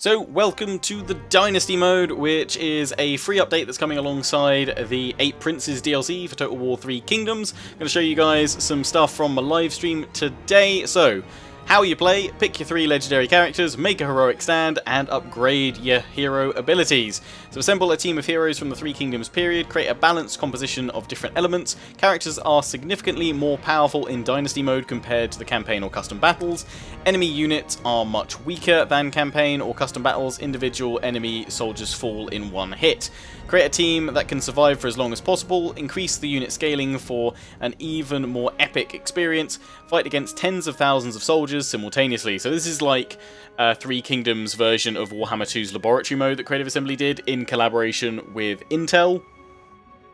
So, welcome to the Dynasty mode, which is a free update that's coming alongside the 8 Princes DLC for Total War 3 Kingdoms. I'm going to show you guys some stuff from my live stream today. So, how you play, pick your three legendary characters, make a heroic stand, and upgrade your hero abilities. So assemble a team of heroes from the Three Kingdoms period, create a balanced composition of different elements. Characters are significantly more powerful in Dynasty mode compared to the campaign or custom battles. Enemy units are much weaker than campaign or custom battles. Individual enemy soldiers fall in one hit. Create a team that can survive for as long as possible, increase the unit scaling for an even more epic experience, fight against tens of thousands of soldiers simultaneously. So this is like a Three Kingdoms version of Warhammer 2's Laboratory mode that Creative Assembly did in collaboration with Intel.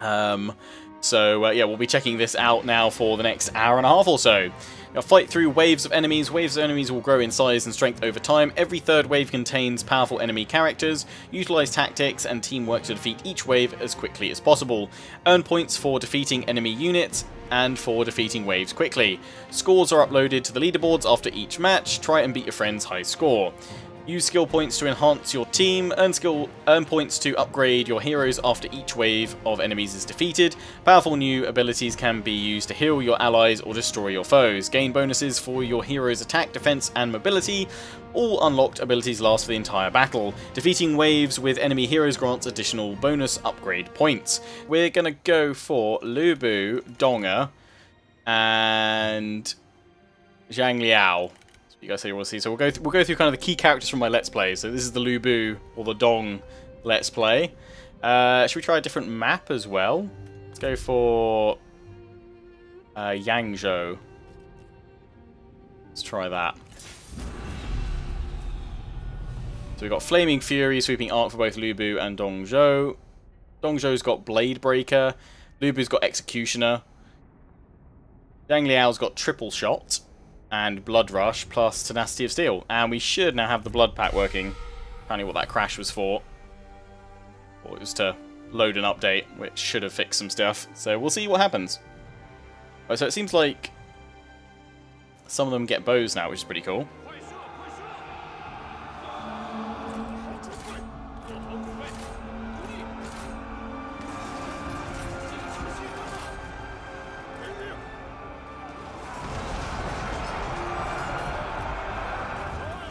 Um, so uh, yeah, we'll be checking this out now for the next hour and a half or so. Now fight through waves of enemies. Waves of enemies will grow in size and strength over time. Every third wave contains powerful enemy characters. Utilize tactics and teamwork to defeat each wave as quickly as possible. Earn points for defeating enemy units and for defeating waves quickly. Scores are uploaded to the leaderboards after each match. Try and beat your friend's high score. Use skill points to enhance your team, earn skill earn points to upgrade your heroes after each wave of enemies is defeated. Powerful new abilities can be used to heal your allies or destroy your foes. Gain bonuses for your hero's attack, defense, and mobility. All unlocked abilities last for the entire battle. Defeating waves with enemy heroes grants additional bonus upgrade points. We're gonna go for Lu Bu, Dong Zhuo, and Zhang Liao you guys say you want to see. So we'll go we'll go through kind of the key characters from my Let's Play. So this is the Lu Bu or the Dong Let's Play. Uh, should we try a different map as well? Let's go for uh, Yangzhou. Let's try that. So we've got Flaming Fury, Sweeping Arc for both Lu Bu and Dong Zhuo. Dong Zhuo's got Blade Breaker. Lu Bu's got Executioner. Zhang Liao's got Triple Shot and Blood Rush plus Tenacity of Steel. And we should now have the Blood Pack working. Apparently what that crash was for. Or it was to load an update, which should have fixed some stuff. So we'll see what happens. Right, so it seems like some of them get bows now, which is pretty cool.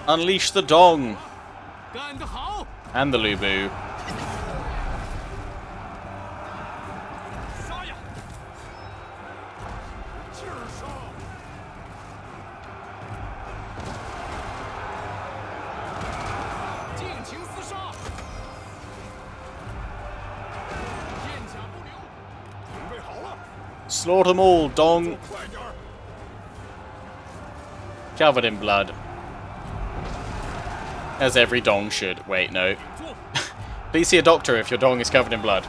Unleash the Dong! And the Lu Bu. Slaughter them all, Dong! Covered in blood. As every dong should. Wait, no. Please see a doctor if your dong is covered in blood.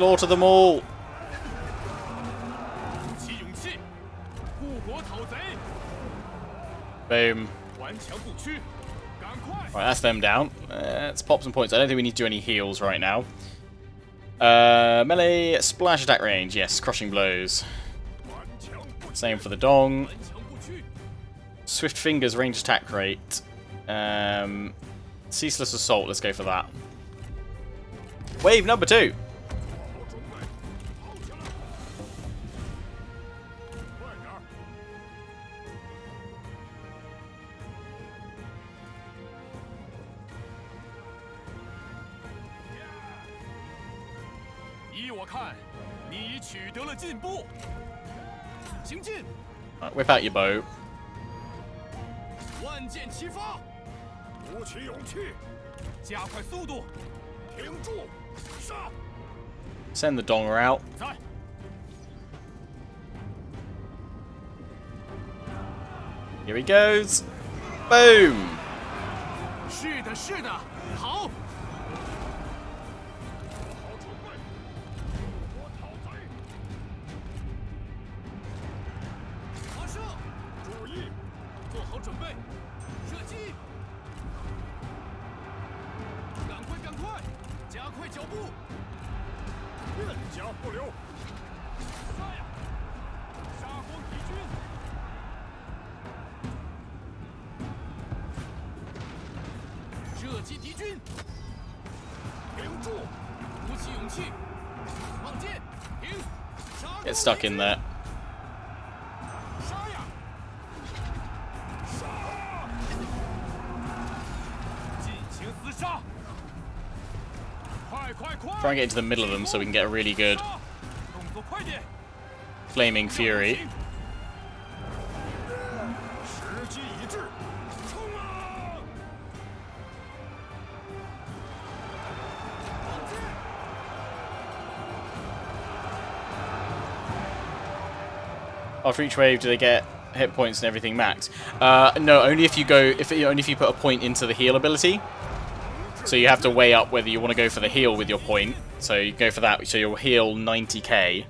Slaughter them all! Boom. Right, that's them down. Uh, let's pop some points. I don't think we need to do any heals right now. Uh, melee splash attack range. Yes, crushing blows. Same for the dong. Swift fingers range attack rate. Um, ceaseless assault. Let's go for that. Wave number two. Right, whip out your bow. 万箭齐发。 鼓起勇气，加快速度，停住，杀！ Send the Donger out. 在， Here he goes. Boom. 是的，是的，好。 stuck in there. Try and get into the middle of them so we can get a really good Flaming Fury. after each wave do they get hit points and everything max? Uh, no, only if you go if only if you put a point into the heal ability. So you have to weigh up whether you want to go for the heal with your point. So you go for that. So you'll heal 90k.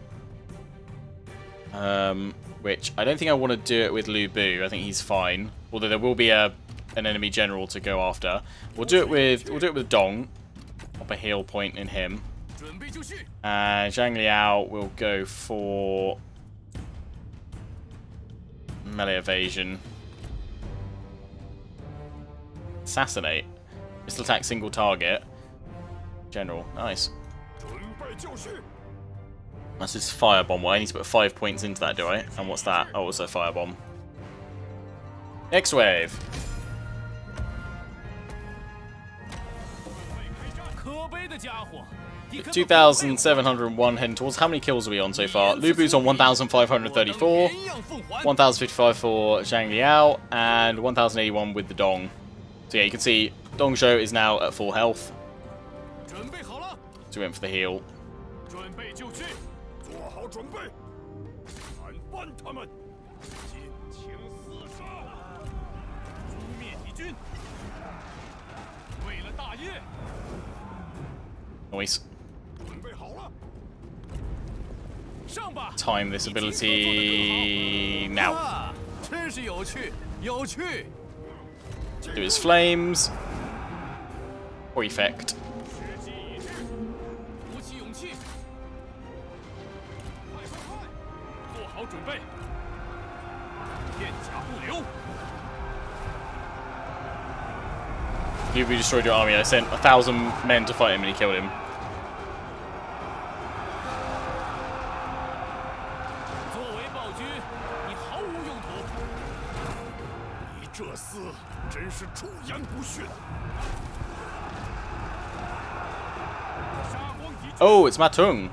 Um, which I don't think I want to do it with Lu Bu. I think he's fine. Although there will be a an enemy general to go after. We'll do it with we'll do it with Dong. Pop a heal point in him. And uh, Zhang Liao will go for Melee evasion. Assassinate. Missile attack single target. General. Nice. That's his firebomb. Well, I need to put five points into that, do I? And what's that? Oh, also firebomb. Next wave. 2,701 heading towards. How many kills are we on so far? Lu Bu's on 1,534, 1,055 for Zhang Liao, and 1,081 with the Dong. So yeah, you can see Dong Zhuo is now at full health. So we went for the heal. Noise. time this ability now. Do his flames. Or effect. He destroyed your army. I sent a thousand men to fight him and he killed him. Oh, it's my tongue.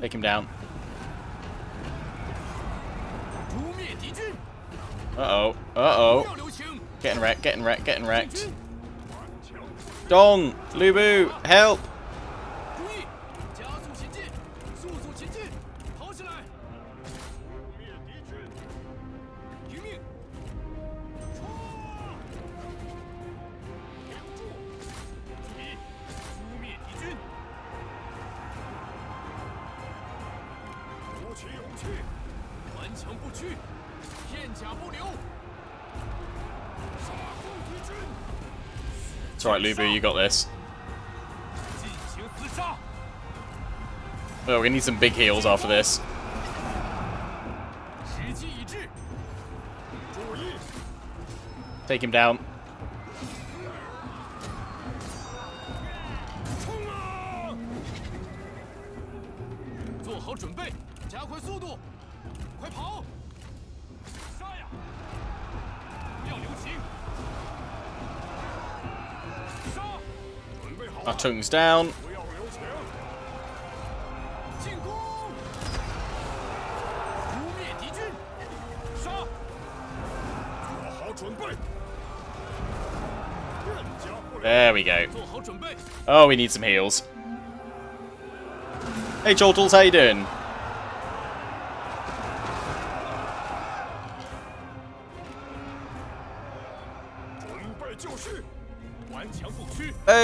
Take him down. Uh-oh. Uh-oh. Getting wrecked, getting wrecked, getting wrecked. Dong! Lu Bu! Help! Boo Boo, you got this. Oh, we need some big heals after this. Take him down. tongues down. There we go. Oh, we need some heals. Hey, Chortles, how you doing?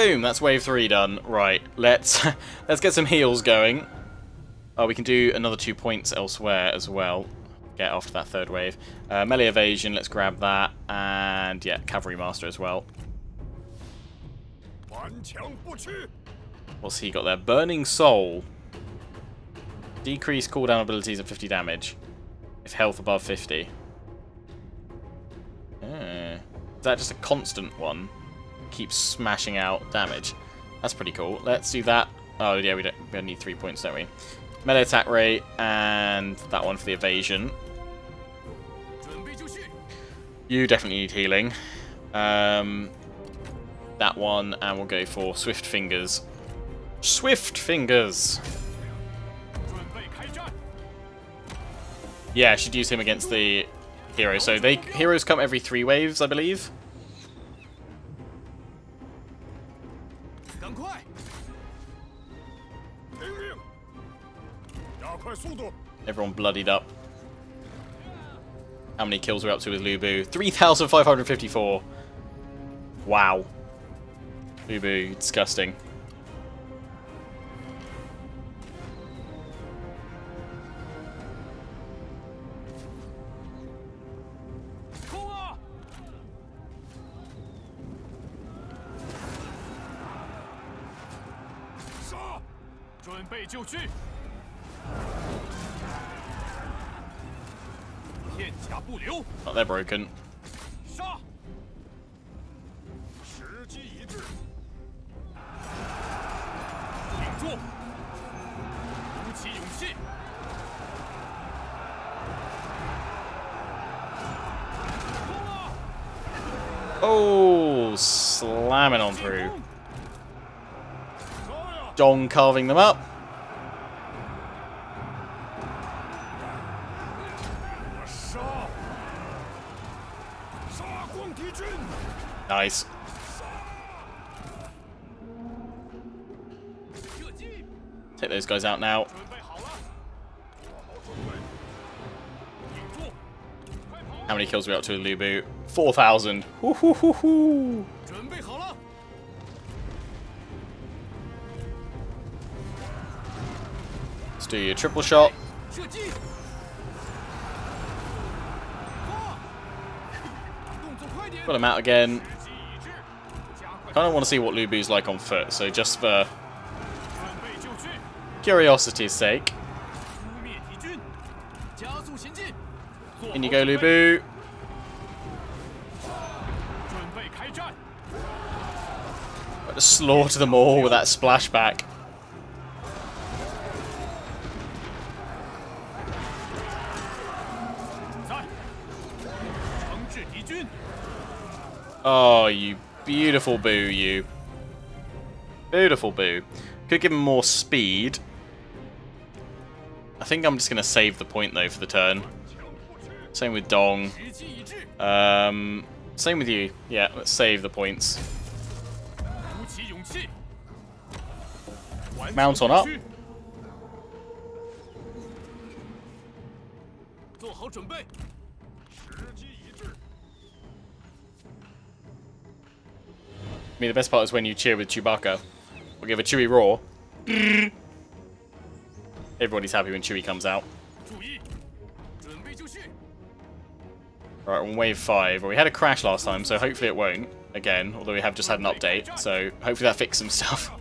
Boom, that's wave three done. Right, let's let's get some heals going. Oh, we can do another two points elsewhere as well. Get off that third wave. Uh, melee evasion, let's grab that. And yeah, cavalry master as well. What's he got there? Burning soul. Decrease cooldown abilities and 50 damage. If health above 50. Is that just a constant one? keep smashing out damage. That's pretty cool. Let's do that. Oh, yeah, we, don't, we need three points, don't we? Melee attack rate, and that one for the evasion. You definitely need healing. Um, that one, and we'll go for Swift Fingers. Swift Fingers! Yeah, I should use him against the hero. So they heroes come every three waves, I believe. Everyone bloodied up. How many kills we're up to with Lu Bu? 3,554. Wow. Lu Bu, disgusting. broken. Oh, slamming on through. Dong carving them up. Nice. Take those guys out now. How many kills are we up to with Lu Bu? 4,000. Let's do your triple shot. Put him out again kind of want to see what Lu Bu's like on foot, so just for curiosity's sake. In you go, Lu Bu. Got to slaughter them all with that splashback. Oh, you Beautiful boo, you. Beautiful boo. Could give him more speed. I think I'm just going to save the point, though, for the turn. Same with Dong. Um, same with you. Yeah, let's save the points. Mount on up. I mean, the best part is when you cheer with Chewbacca. We'll give a Chewie roar. Everybody's happy when Chewie comes out. Right, on wave 5. Well, we had a crash last time, so hopefully it won't again, although we have just had an update, so hopefully that fixed some stuff.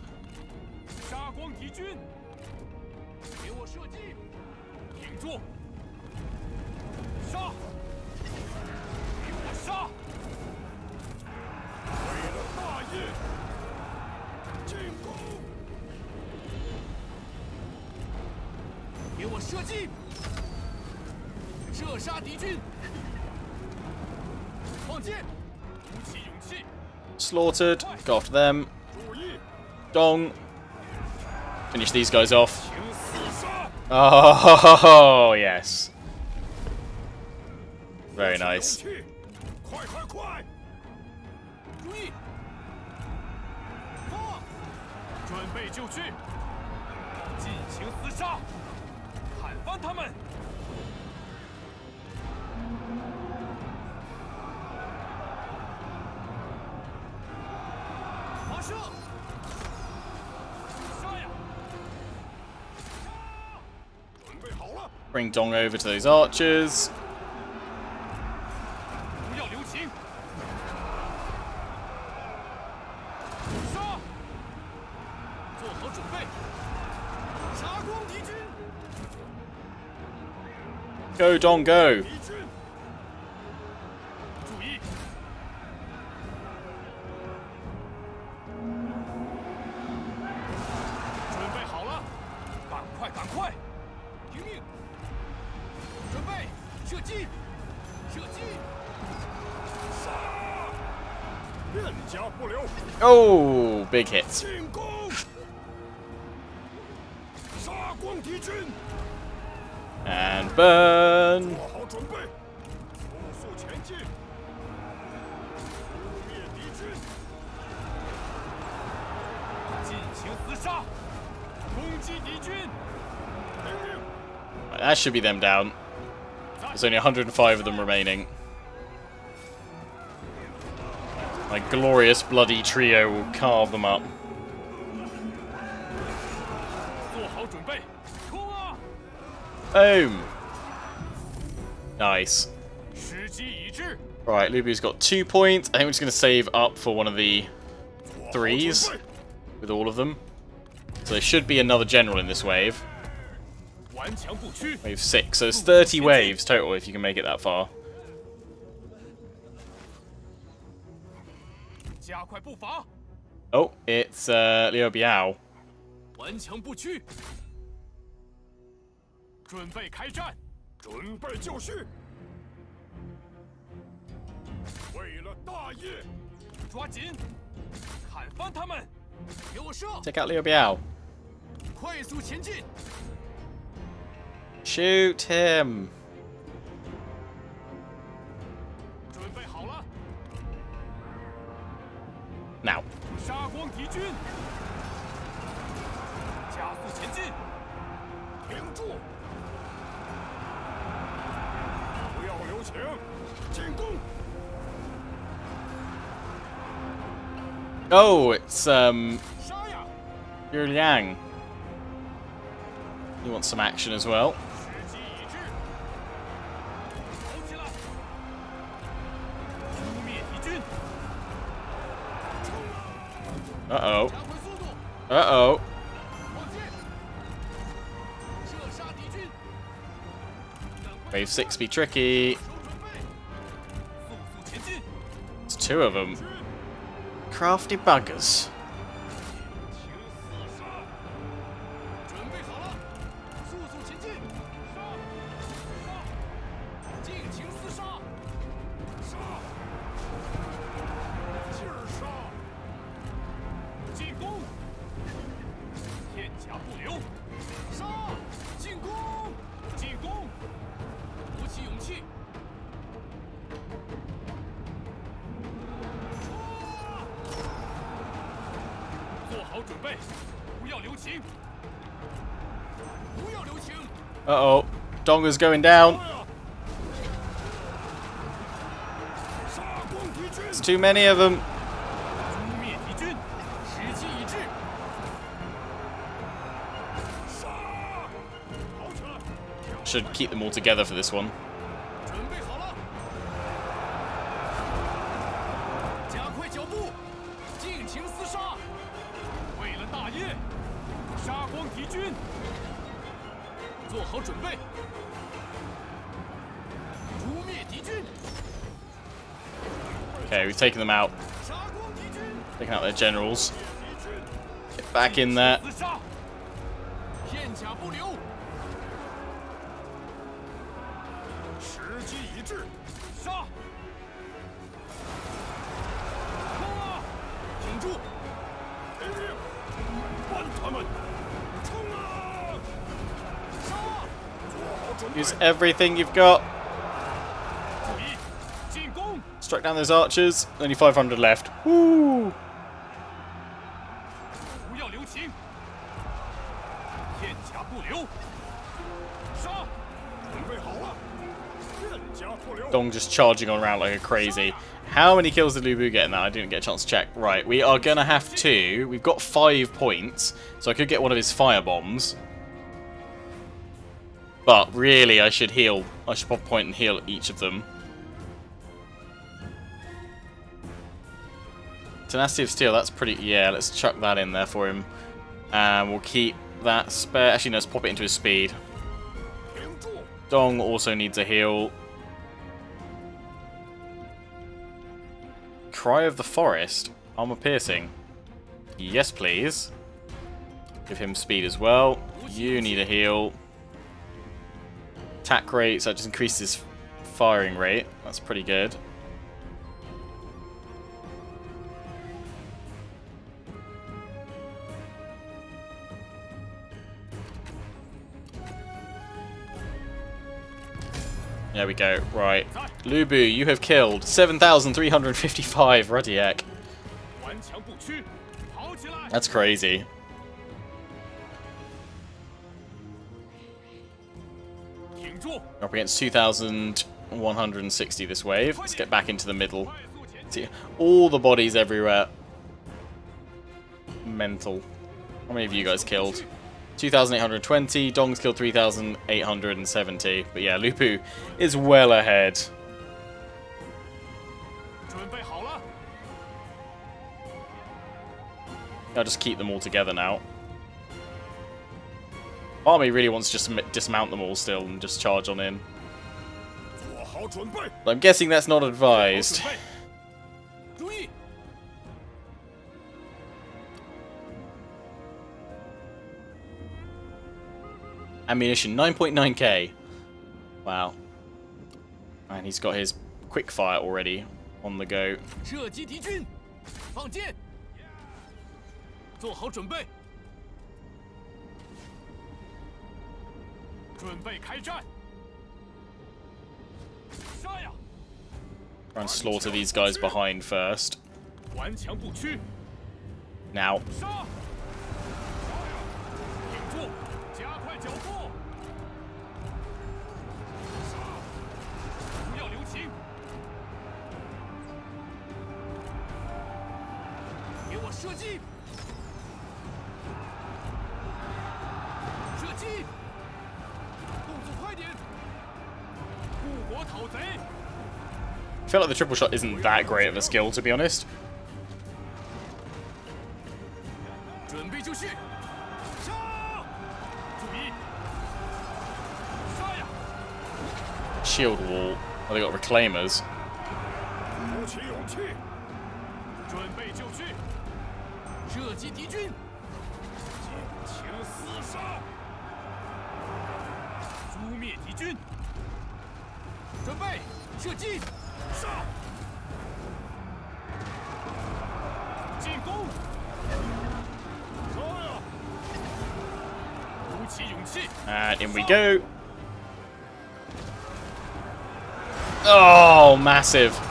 Slaughtered. Go after them. Dong. Finish these guys off. Oh, yes. Very nice. Bring Dong over to those archers. Go, Dong, go. big hits. And burn! That should be them down. There's only 105 of them remaining. glorious bloody trio will carve them up. Boom! Nice. Right, Lu Bu's got two points. I think we're just going to save up for one of the threes with all of them. So there should be another general in this wave. Wave 6. So there's 30 waves total if you can make it that far. Oh, it's uh, Liu Biao. Take out Liu Biao. Shoot him! Now. Oh, it's, um... Yu Liang. He wants some action as well. Uh-oh. Uh-oh. Wave 6 be tricky. It's two of them. Crafty buggers. Longa's going down. There's too many of them. Should keep them all together for this one. They've taken them out. Taking out their generals. Get back in there. Use everything you've got. down those archers. Only 500 left. Woo! Dong just charging on around like a crazy. How many kills did Lu Bu get in that? I didn't get a chance to check. Right, we are going to have to. We've got five points, so I could get one of his fire bombs. But really, I should heal. I should pop point and heal each of them. Tenacity of Steel, that's pretty... Yeah, let's chuck that in there for him. And we'll keep that spare... Actually, no, let's pop it into his speed. Dong also needs a heal. Cry of the Forest. Armor piercing. Yes, please. Give him speed as well. You need a heal. Attack rate, so that just increases firing rate. That's pretty good. There we go. Right. Lu Bu, you have killed 7,355 Rodiak. That's crazy. Up against 2,160 this wave. Let's get back into the middle. See, all the bodies everywhere. Mental. How many of you guys killed? 2,820. Dong's killed 3,870. But yeah, Lu Bu is well ahead. I'll just keep them all together now. Army really wants to just dismount them all still and just charge on in. I'm guessing that's not advised. Ammunition, 9.9k. Wow. And he's got his quick fire already on the go. Try and slaughter these guys behind first. Now. triple shot isn't that great of a skill, to be honest. Shield wall. Oh, they got reclaimers. In we go. Oh, massive.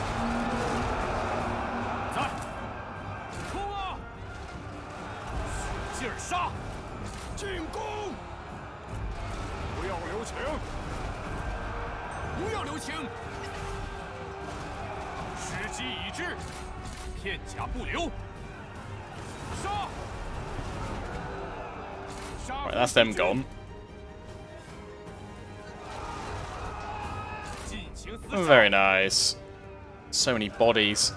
so many bodies.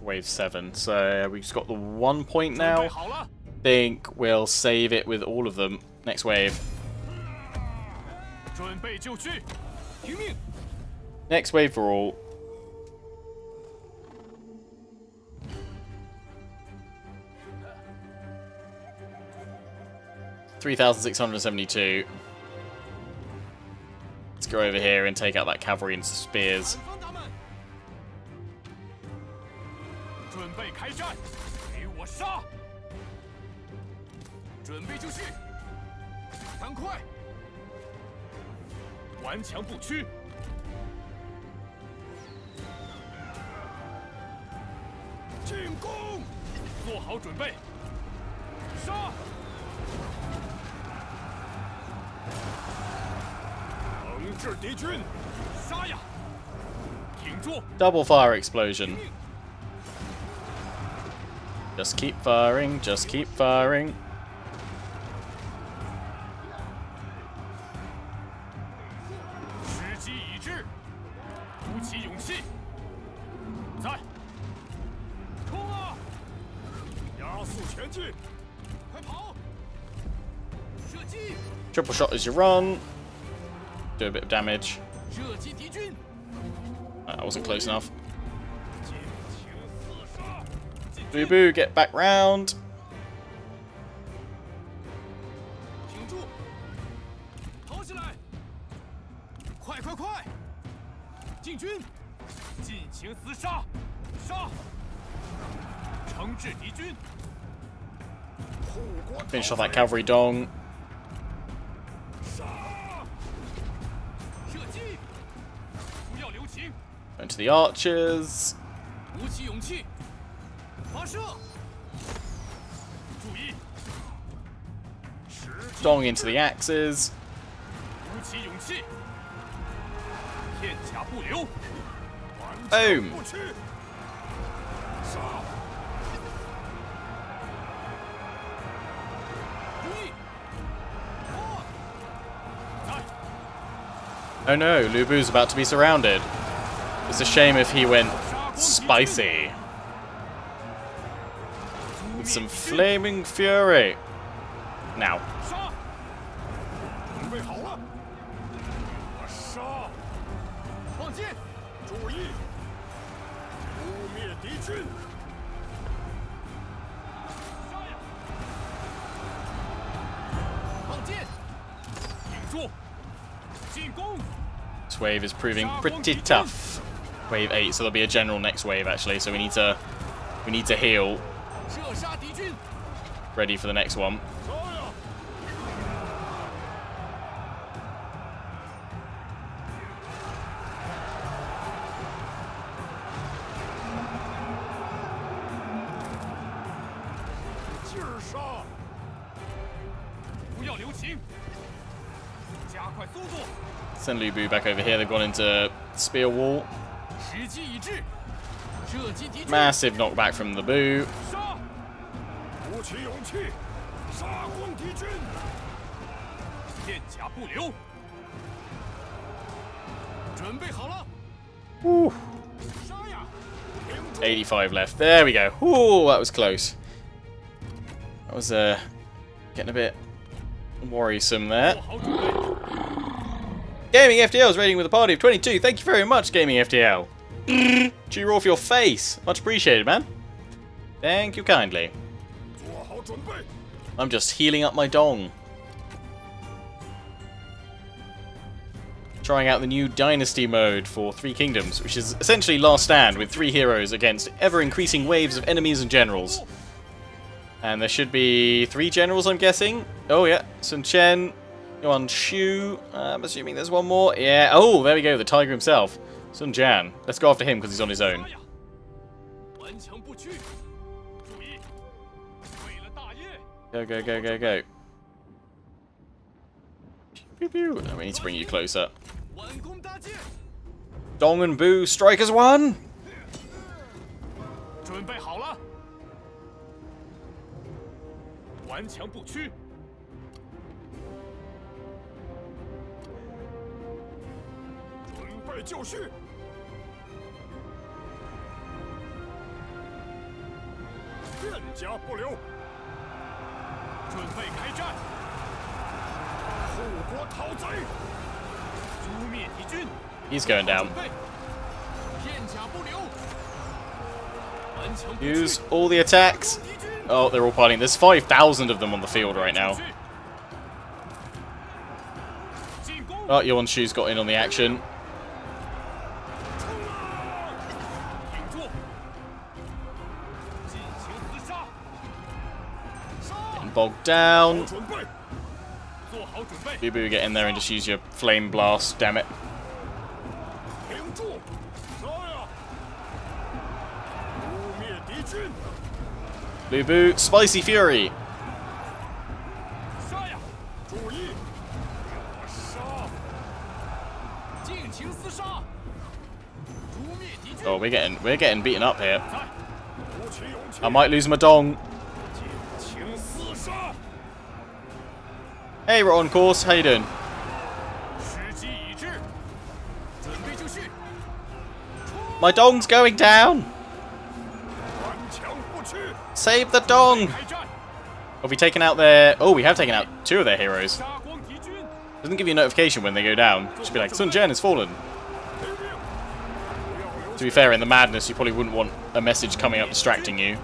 Wave 7, so we've just got the one point now. think we'll save it with all of them. Next wave. Next wave for all. Three thousand six hundred seventy-two. Go over here and take out that cavalry and spears. Double fire explosion. Just keep firing, just keep firing. Triple shot is your run do a bit of damage. Uh, I wasn't close enough. Boo Boo, get back round. Finish off that cavalry dong. the archers. Dong into the axes. Boom! Oh no, Lu Bu's about to be surrounded. It's a shame if he went spicy. With some flaming fury. Now. This wave is proving pretty tough. Wave 8, so there'll be a general next wave, actually. So we need to we need to heal. Ready for the next one. Send Lu Bu back over here. They've gone into spear wall. Massive knockback from the boot. Ooh. 85 left. There we go. Ooh, that was close. That was uh, getting a bit worrisome there. Gaming FTL is rating with a party of 22. Thank you very much, Gaming FTL. G-roll for your face! Much appreciated, man. Thank you kindly. I'm just healing up my dong. Trying out the new Dynasty mode for Three Kingdoms, which is essentially Last Stand with three heroes against ever-increasing waves of enemies and generals. And there should be three generals, I'm guessing. Oh, yeah. Sun Chen, Yuan Shu. I'm assuming there's one more. Yeah. Oh, there we go. The tiger himself. Sun Jian. Let's go after him because he's on his own. Go, go, go, go, go. Pew, pew. Oh, we need to bring you closer. Dong and Boo strike as one! 片甲不留，准备开战，护国讨贼，诛灭敌军。 He's going down. 准备，片甲不留，顽强不屈 Use all the attacks. 敌军 Oh, they're all fighting. There's 5,000 of them on the field right now. 进攻！ Oh, Yuan Shu's got in on the action. bogged down. Boo-Boo, get in there and just use your flame blast, damn it. Boo Spicy Fury! Oh, we're getting we're getting beaten up here. I might lose my dong. Hey, we're on course. How you doing? My dong's going down! Save the dong! Have we taken out their... Oh, we have taken out two of their heroes. Doesn't give you a notification when they go down. It should be like, Sun Jian has fallen. To be fair, in the madness, you probably wouldn't want a message coming up distracting you.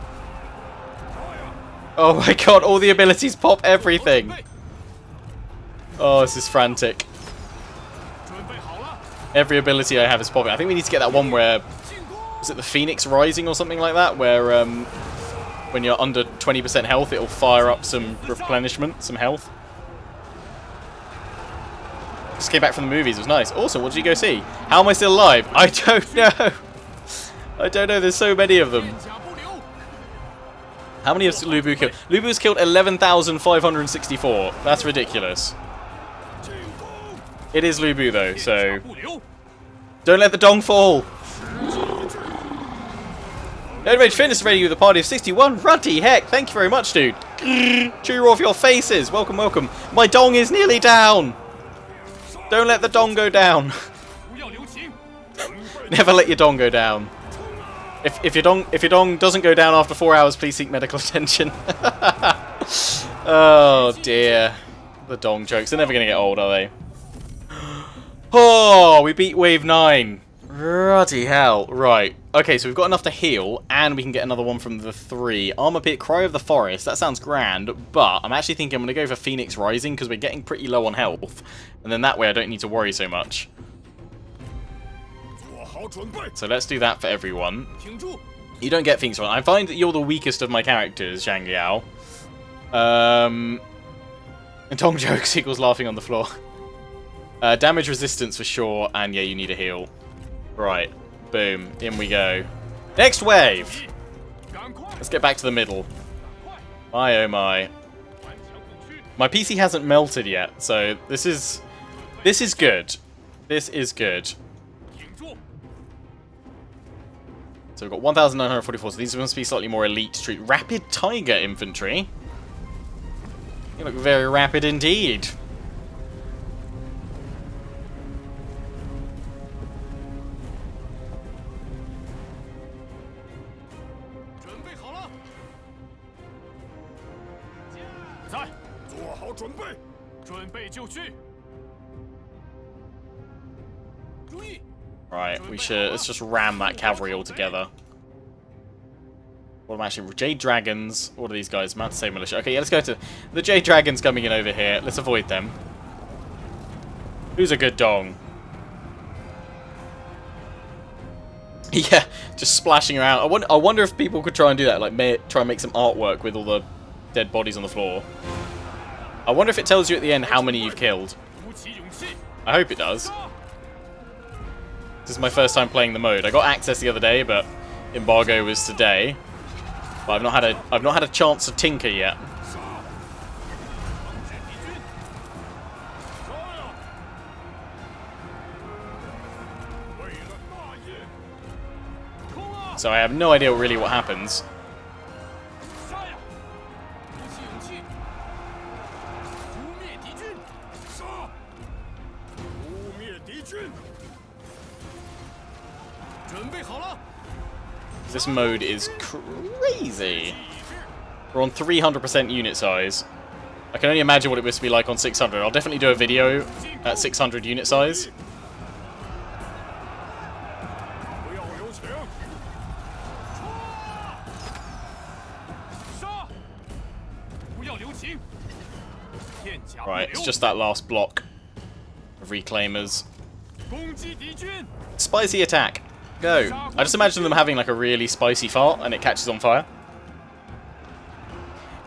Oh my god, all the abilities pop everything! Oh, this is frantic. Every ability I have is popping. I think we need to get that one where... Is it the Phoenix Rising or something like that? Where um, when you're under 20% health, it'll fire up some replenishment, some health. Just came back from the movies. It was nice. Also, what did you go see? How am I still alive? I don't know. I don't know. There's so many of them. How many has Lu Bu killed? Lu Bu's killed 11,564. That's ridiculous. It is Lu Bu though, so... Don't let the dong fall! Node Finn is ready with a party of 61. Ruddy heck, thank you very much, dude. Chew off your faces. Welcome, welcome. My dong is nearly down. Don't let the dong go down. Never let your dong go down. If, if your dong if your dong doesn't go down after four hours, please seek medical attention. oh dear, the dong jokes. They're never gonna get old, are they? Oh, we beat wave 9. Ruddy hell. Right. Okay, so we've got enough to heal, and we can get another one from the three. Armor Pit, Cry of the Forest. That sounds grand, but I'm actually thinking I'm going to go for Phoenix Rising, because we're getting pretty low on health. And then that way I don't need to worry so much. So let's do that for everyone. You don't get Phoenix Rising. I find that you're the weakest of my characters, Zhang Liao. Um, and Tong jokes equals laughing on the floor. Uh, damage resistance for sure, and yeah, you need a heal. Right, boom, in we go. Next wave! Let's get back to the middle. My oh my. My PC hasn't melted yet, so this is... This is good. This is good. So we've got 1,944, so these must be slightly more elite street. Rapid Tiger Infantry. You look very rapid indeed. Right, we should let's just ram that cavalry all together. What am I actually Jade Dragons? What are these guys? Mount same Militia. Okay, yeah, let's go to the Jade Dragons coming in over here. Let's avoid them. Who's a good dong? Yeah, just splashing around. I wonder, I wonder if people could try and do that, like may, try and make some artwork with all the dead bodies on the floor. I wonder if it tells you at the end how many you've killed. I hope it does. This is my first time playing the mode. I got access the other day, but embargo was today. But I've not had a I've not had a chance to tinker yet. So I have no idea really what happens. This mode is crazy. We're on 300% unit size. I can only imagine what it must be like on 600. I'll definitely do a video at 600 unit size. Right, it's just that last block of reclaimers. Spicy attack. Go. I just imagine them having like a really spicy fart and it catches on fire.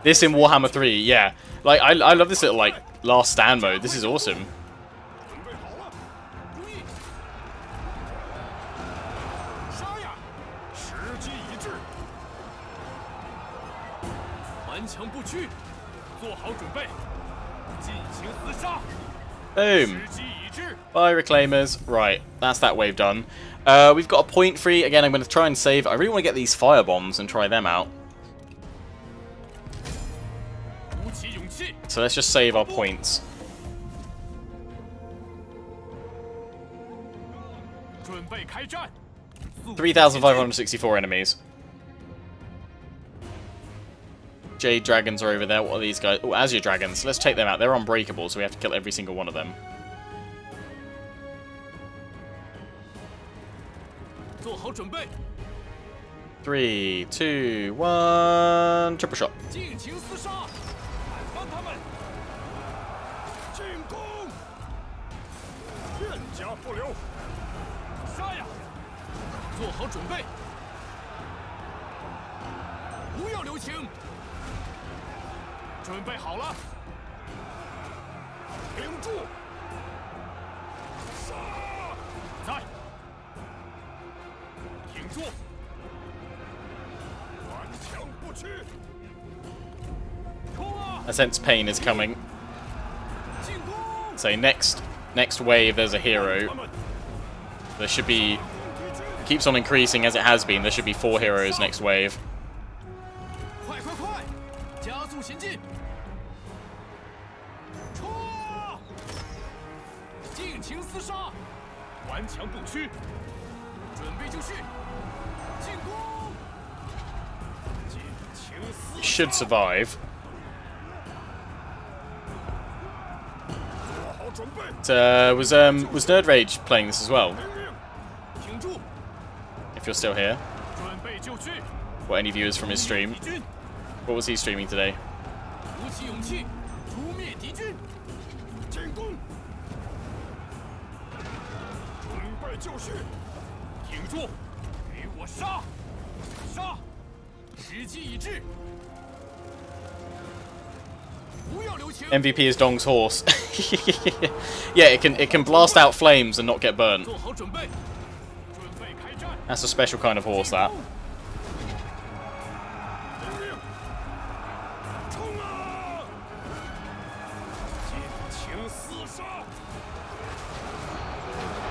This in Warhammer 3, yeah. Like, I, I love this little, like, last stand mode. This is awesome. Boom. Bye, Reclaimers. Right, that's that wave done. Uh, we've got a point free. Again, I'm going to try and save. I really want to get these fire bombs and try them out. So let's just save our points. Three thousand five hundred sixty-four enemies. Jade dragons are over there. What are these guys? Oh, Azure dragons. Let's take them out. They're unbreakable, so we have to kill every single one of them. 做好准备，Three, two, one. Triple shot. 尽情厮杀，砍翻他们！进攻！片甲不留，杀呀！做好准备，不要留情。准备好了，顶住！杀！A sense pain is coming. So next next wave there's a hero. There should be keeps on increasing as it has been. There should be four heroes next wave. should survive. Uh, was um, was Nerd Rage playing this as well? If you're still here, or any viewers from his stream, what was he streaming today? MVP is Dong's horse. yeah, it can it can blast out flames and not get burnt. That's a special kind of horse, that.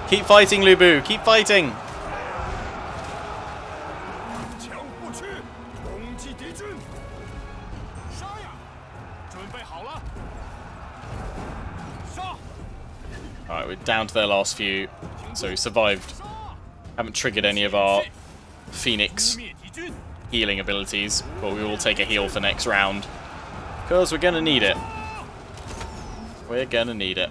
Keep fighting, Lu Bu. Keep fighting. we're down to their last few. So we survived. Haven't triggered any of our Phoenix healing abilities, but we will take a heal for next round. Because we're going to need it. We're going to need it.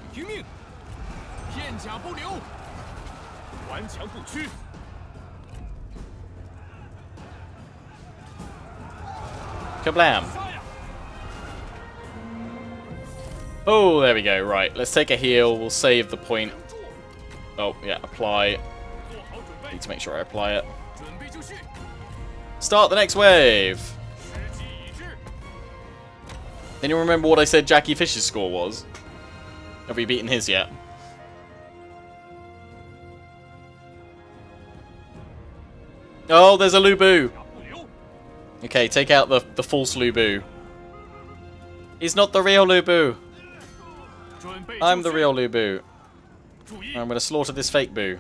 Kablam! Oh, there we go. Right, let's take a heal. We'll save the point. Oh, yeah, apply. Need to make sure I apply it. Start the next wave! Anyone remember what I said Jackie Fisher's score was? Have we beaten his yet? Oh, there's a Lu Bu! Okay, take out the, the false Lu Bu. He's not the real Lu Bu! I'm the real Lu Bu. I'm going to slaughter this fake Bu.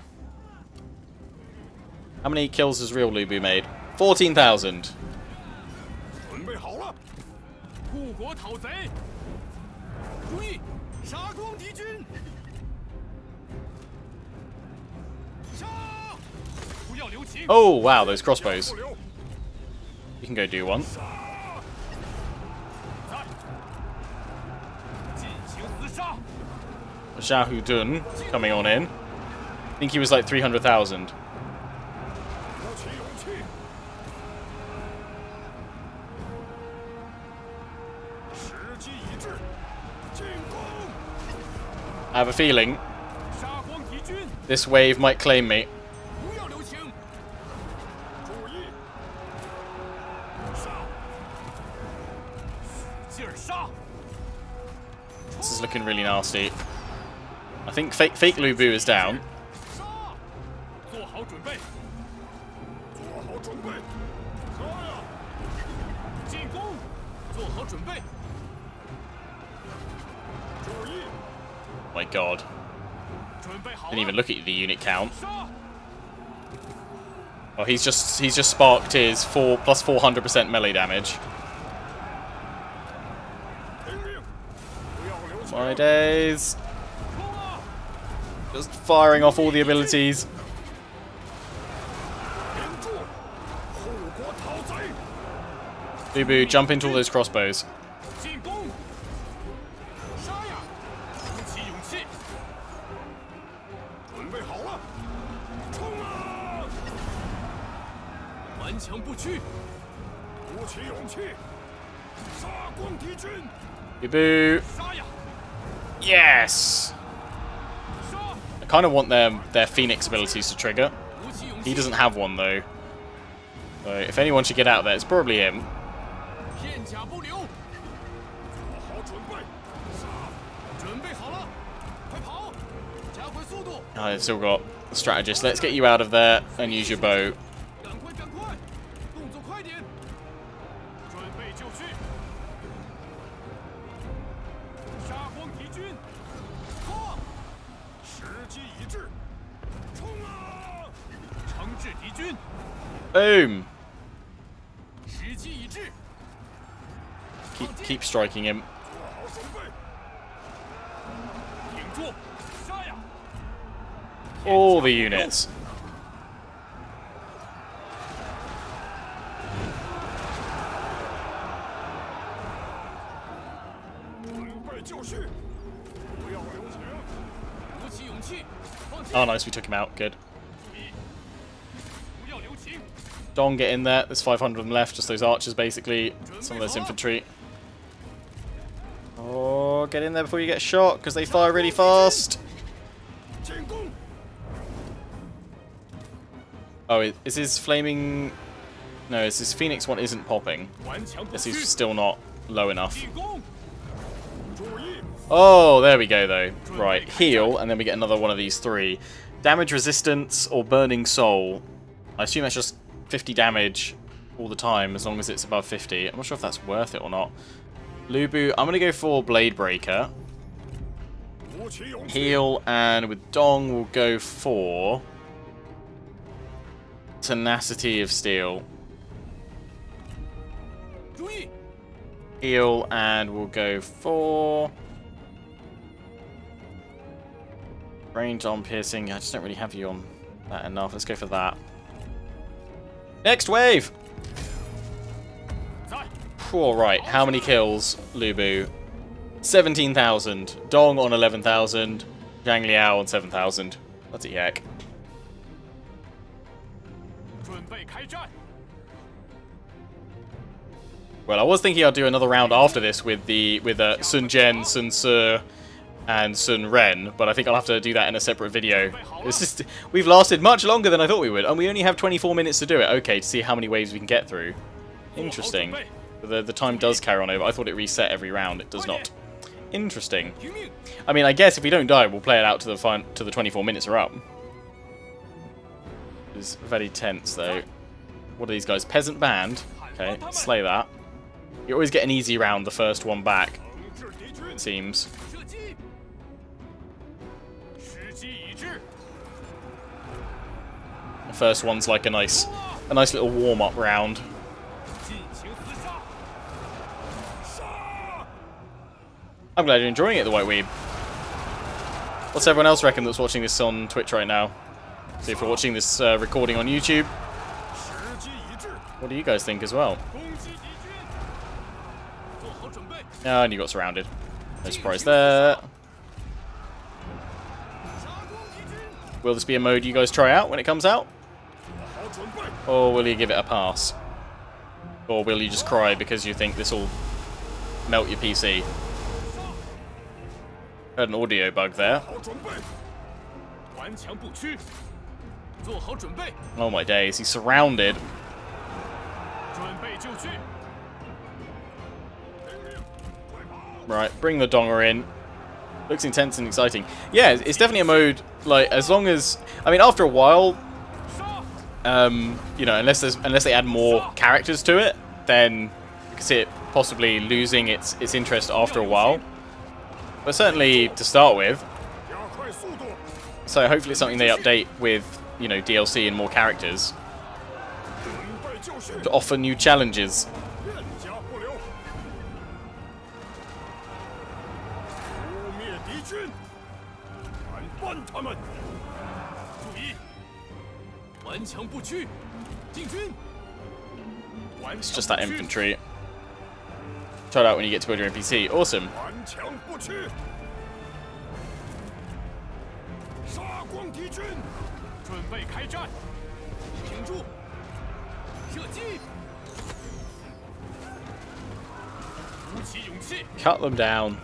How many kills has real Lu Bu made? 14,000. Oh, wow, those crossbows. You can go do one. Zhao Hudun coming on in. I think he was like 300,000. I have a feeling this wave might claim me. This is looking really nasty. I think fake, fake Lu Bu is down. My god. Didn't even look at the unit count. Oh, he's just he's just sparked his four plus 400% melee damage. My days. Just firing off all the abilities. Boo Boo, jump into all those crossbows. Boo Boo. Yes! kind of want their, their Phoenix abilities to trigger. He doesn't have one, though. So if anyone should get out there, it's probably him. Oh, they've still got strategist. Let's get you out of there and use your bow. Boom! Keep, keep striking him. All the units. Oh, nice. We took him out. Good. Don, get in there. There's 500 of them left, just those archers, basically. Some of those infantry. Oh, get in there before you get shot, because they fire really fast. Oh, is his flaming... No, is his Phoenix one isn't popping. This is still not low enough. Oh, there we go, though. Right, heal, and then we get another one of these three. Damage resistance or burning soul. I assume that's just 50 damage all the time as long as it's above 50. I'm not sure if that's worth it or not. Lu Bu, I'm going to go for Blade Breaker. Heal, and with Dong, we'll go for Tenacity of Steel. Heal, and we'll go for... Range on piercing. I just don't really have you on that enough. Let's go for that. Next wave! Alright, how many kills, Lu Bu? 17,000. Dong on 11,000. Zhang Liao on 7,000. That's a yak. Well, I was thinking I'd do another round after this with the with uh, Sun Jian, Sun Ce, and Sun Ren, but I think I'll have to do that in a separate video. It's just, we've lasted much longer than I thought we would, and we only have 24 minutes to do it. Okay, to see how many waves we can get through. Interesting. The, the time does carry on over. I thought it reset every round. It does not. Interesting. I mean, I guess if we don't die, we'll play it out to the fin to the 24 minutes are up. It's very tense, though. What are these guys? Peasant Band. Okay, slay that. You always get an easy round the first one back, it seems. first one's like a nice, a nice little warm-up round. I'm glad you're enjoying it, the White Weeb. What's everyone else reckon that's watching this on Twitch right now? See if you're watching this uh, recording on YouTube, what do you guys think as well? Oh, and you got surrounded. No surprise there. Will this be a mode you guys try out when it comes out? Or will you give it a pass? Or will you just cry because you think this will melt your PC? Heard an audio bug there. Oh my days, he's surrounded. Right, bring the donger in. Looks intense and exciting. Yeah, it's definitely a mode, like, as long as... I mean, after a while, um, you know, unless there's unless they add more characters to it, then you can see it possibly losing its its interest after a while. But certainly to start with. So hopefully it's something they update with, you know, DLC and more characters to offer new challenges. It's just that infantry. Try out when you get to your NPC. Awesome. Cut them down.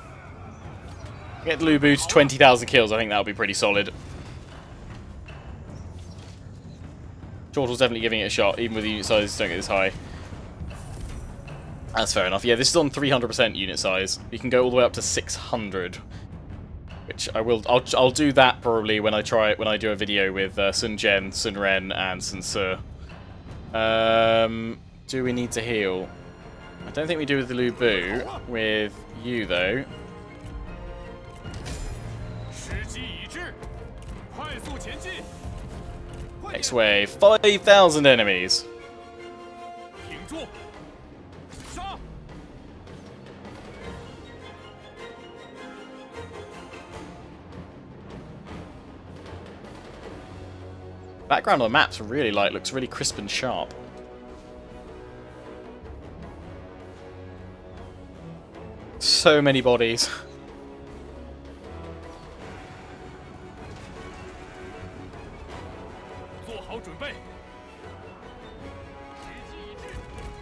Get Lu Bu to 20,000 kills. I think that'll be pretty solid. Chortle's definitely giving it a shot, even with the unit sizes don't get this high. That's fair enough. Yeah, this is on 300% unit size. You can go all the way up to 600. Which I will... I'll, I'll do that probably when I try it, when I do a video with uh, Sun Jian, Sun Ren, and Sun Ce. Um, do we need to heal? I don't think we do with the Lu Bu. With you, though. Next wave, 5,000 enemies. Background on the map's really light, looks really crisp and sharp. So many bodies.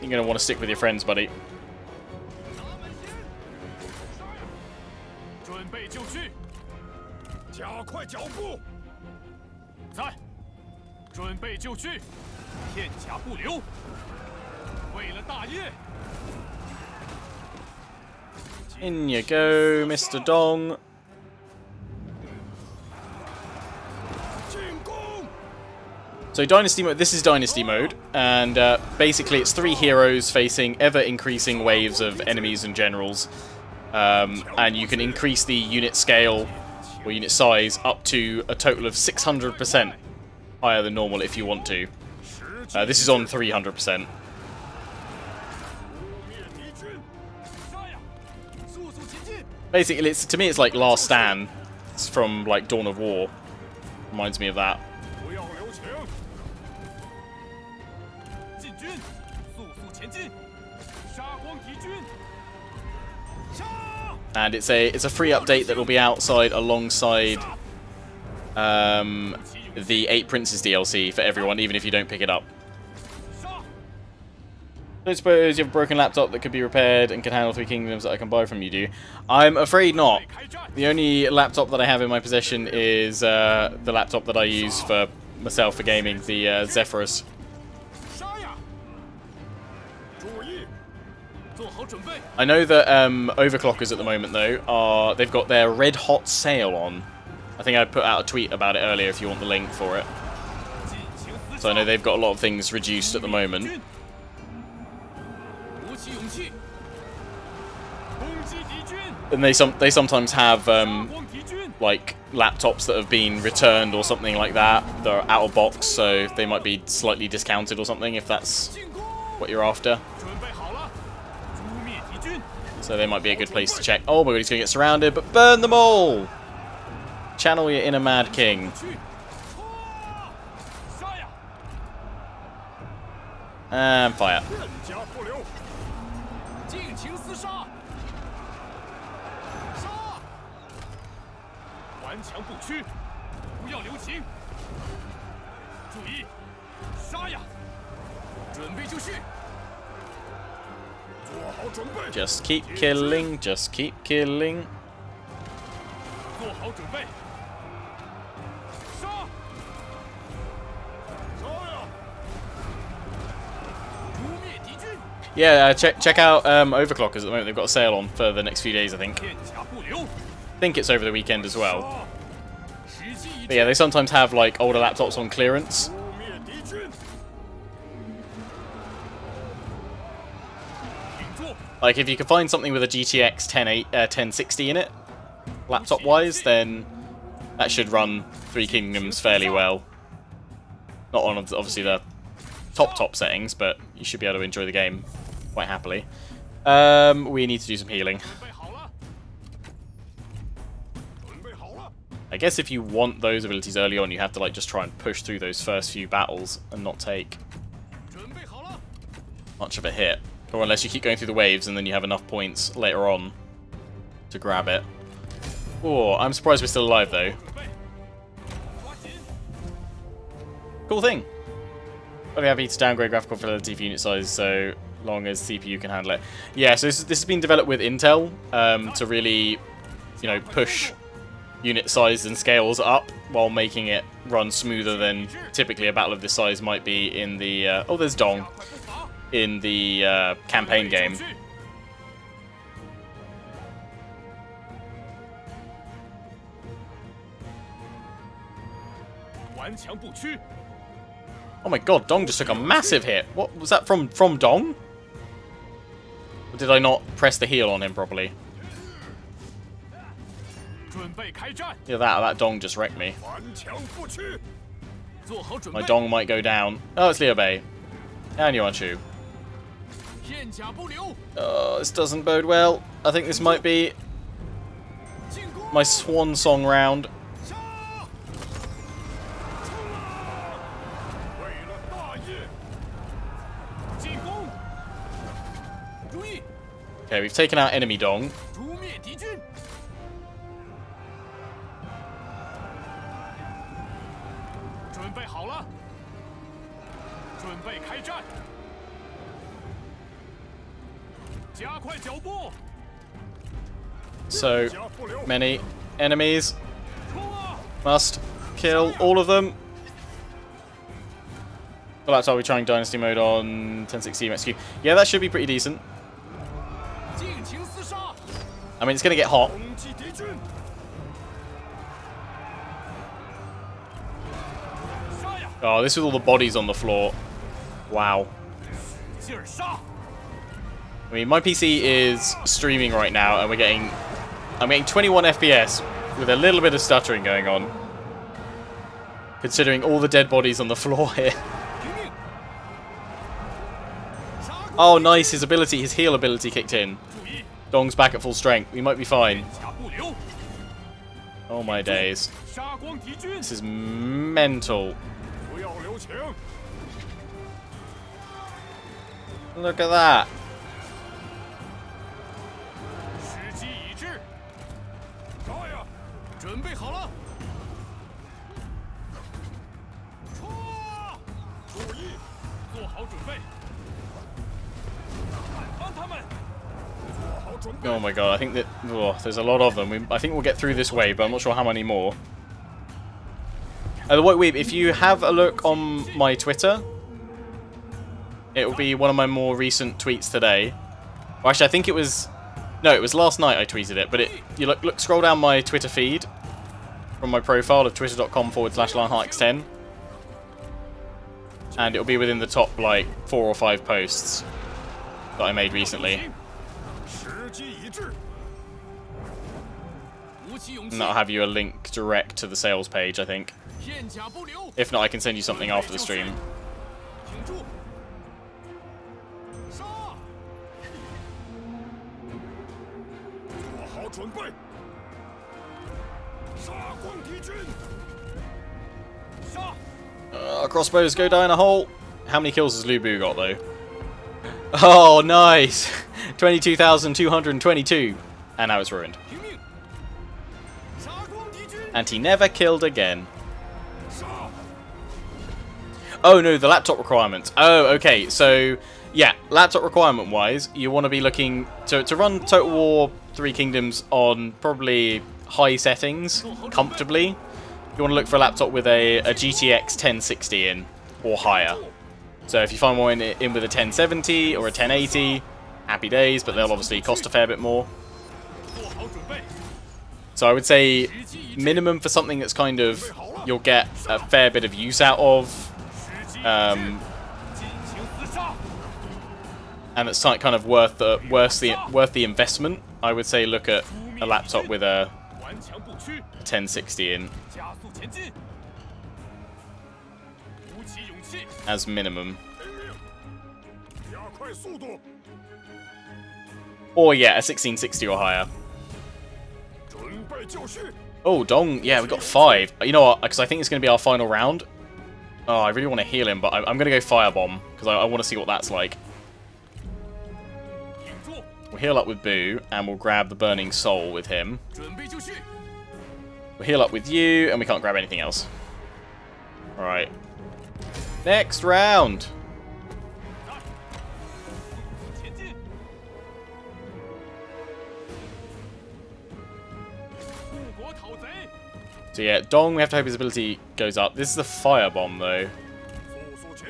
You're going to want to stick with your friends, buddy. In you go, Mr. Dong. So Dynasty mode, this is Dynasty mode, and uh, basically it's three heroes facing ever-increasing waves of enemies and generals, um, and you can increase the unit scale or unit size up to a total of 600% higher than normal if you want to. Uh, this is on 300%. Basically, it's, to me, it's like Last Stand it's from like Dawn of War. Reminds me of that. and it's a it's a free update that will be outside alongside um, the Eight Princes DLC for everyone, even if you don't pick it up. Don't suppose you have a broken laptop that could be repaired and can handle three kingdoms that I can buy from you, do you? I'm afraid not. The only laptop that I have in my possession is uh, the laptop that I use for myself for gaming, the uh, Zephyrus. I know that um, overclockers at the moment, though, are they've got their red hot sale on. I think I put out a tweet about it earlier if you want the link for it. So I know they've got a lot of things reduced at the moment. And they some they sometimes have um, like laptops that have been returned or something like that. They're out of box, so they might be slightly discounted or something if that's what you're after. So they might be a good place to check. Oh my god, he's going to get surrounded, but burn them all! Channel your inner Mad King. And fire. Just keep killing, just keep killing. Yeah, uh, check check out um, Overclockers at the moment. They've got a sale on for the next few days, I think. I think it's over the weekend as well. But yeah, they sometimes have like older laptops on clearance. Like, if you can find something with a GTX 10, uh, 1060 in it, laptop-wise, then that should run Three Kingdoms fairly well. Not on, obviously, the top, top settings, but you should be able to enjoy the game quite happily. Um, we need to do some healing. I guess if you want those abilities early on, you have to like just try and push through those first few battles and not take much of a hit. Or unless you keep going through the waves and then you have enough points later on to grab it. Oh, I'm surprised we're still alive though. Cool thing. I'd happy to downgrade graphical fidelity for unit size so long as CPU can handle it. Yeah, so this, this has been developed with Intel um, to really, you know, push unit size and scales up while making it run smoother than typically a battle of this size might be in the... Uh, oh, there's Dong in the uh, campaign game. Oh my god, Dong just took a massive hit. What was that from from Dong? Or did I not press the heal on him properly? Yeah, that that Dong just wrecked me. My Dong might go down. Oh, it's Liu Bei. And Yuan Shu. Oh, this doesn't bode well. I think this might be my swan song round. Okay, we've taken out enemy Dong. so many enemies. Must kill all of them. Well, that's why we're trying Dynasty mode on 1060 Rescue. Yeah, that should be pretty decent. I mean, it's going to get hot. Oh, this with all the bodies on the floor. Wow. I mean, my PC is streaming right now, and we're getting I'm getting 21 FPS with a little bit of stuttering going on. Considering all the dead bodies on the floor here. Oh, nice. His ability, his heal ability kicked in. Dong's back at full strength. We might be fine. Oh my days. This is mental. Look at that. 准备好了，冲啊！注意，做好准备，帮他们，做好准备。 Oh my god, I think that oh, there's a lot of them. We, I think we'll get through this wave, but I'm not sure how many more. Uh, the White Weeb, if you have a look on my Twitter, it will be one of my more recent tweets today. Well, actually, I think it was... no, it was last night I tweeted it, but it you look look scroll down my Twitter feed from my profile of twitter.com forward slash lionheartx10 and it'll be within the top like four or five posts that I made recently. And that'll have you a link direct to the sales page, I think. If not, I can send you something after the stream. 准备，杀光敌军！杀！Uh, crossbows go down a hole. How many kills has Lu Bu got though? Oh, nice! 22,222. And now it's ruined. And he never killed again. Oh no, the laptop requirements. Oh, okay, so yeah, laptop requirement wise, you want to be looking to, to run Total War Three Kingdoms on probably high settings, comfortably, you want to look for a laptop with a, a GTX 1060 in, or higher. So if you find one in, in with a 1070 or a 1080, happy days, but they'll obviously cost a fair bit more. So I would say minimum for something that's kind of you'll get a fair bit of use out of. Um, and it's kind of worth the worth the worth the investment. I would say look at a laptop with a 1060 in as minimum. Or yeah, a 1660 or higher. Oh, Dong, yeah, we got five. You know what, because I think it's going to be our final round. Oh, I really want to heal him, but I'm, going to go Firebomb, because I, I want to see what that's like. We'll heal up with Boo, and we'll grab the Burning Soul with him. We'll heal up with you, and we can't grab anything else. Alright. Next round! So yeah, Dong, we have to hope his ability goes up. This is a fire bomb though.